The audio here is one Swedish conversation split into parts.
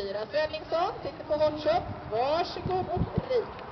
fyra Svenningsson sitter på hotshot. Varsågod och rid.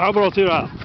Abro out.